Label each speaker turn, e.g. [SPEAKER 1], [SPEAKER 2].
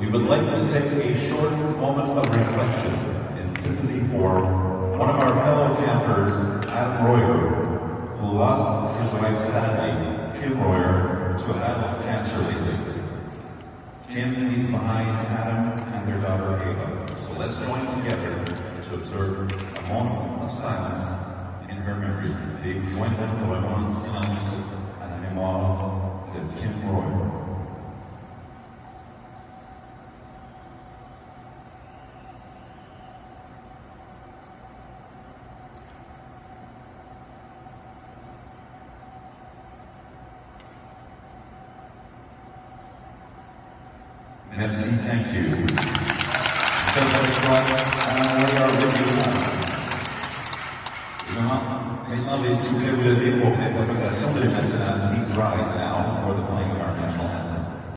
[SPEAKER 1] We would like to take a short moment of reflection in sympathy for one of our fellow campers, Adam Royer, who lost his wife sadly, Kim Royer, to a battle of cancer lately. Kim leaves behind Adam and their daughter Ava. So let's join together to observe a moment of silence in her memory. Et joindre dans le moment de silence à la mémoire de Kim Royer. Merci, thank you. So maintenant, s'il vous plaît, vous levez pour l'interprétation de l'hymne national. Please rise